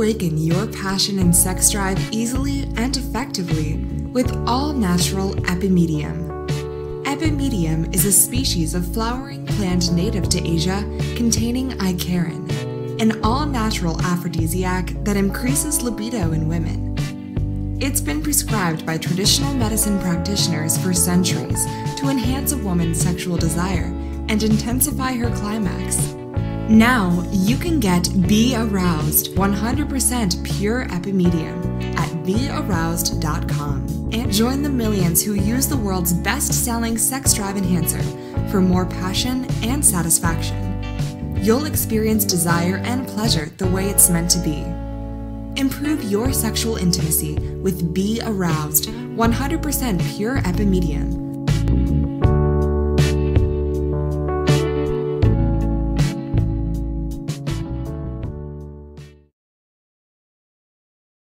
awaken your passion and sex drive easily and effectively with all natural epimedium. Epimedium is a species of flowering plant native to Asia containing icariin, an all natural aphrodisiac that increases libido in women. It's been prescribed by traditional medicine practitioners for centuries to enhance a woman's sexual desire and intensify her climax. Now you can get Be Aroused 100% pure epimedium at bearoused.com and join the millions who use the world's best selling sex drive enhancer for more passion and satisfaction. You'll experience desire and pleasure the way it's meant to be. Improve your sexual intimacy with Be Aroused 100% pure epimedium